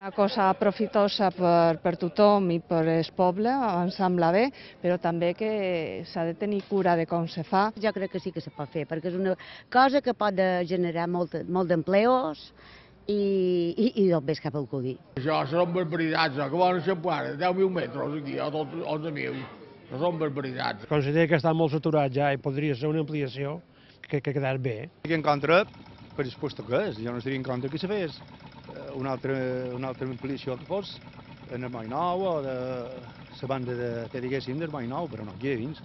Una cosa profitosa per, per tothom i per el poble, em sembla bé, però també que s'ha de tenir cura de com se fa. Jo crec que sí que se pot fer, perquè és una cosa que pot generar molt, molt d'empleos i, i, i el més cap al codi. Això són barbaritats, que volen eixamplar 10.000 metres aquí, o tot 11.000. No són barbaritats. Considero que està molt saturat ja i podria ser una ampliació que, que quedar bé. Estic en contra per el que és. Jo no estaria en contra que se fes una altra, una altra ampliació que fos en el Moll Nou o de la banda de, que diguéssim del Moll Nou, però no aquí dins.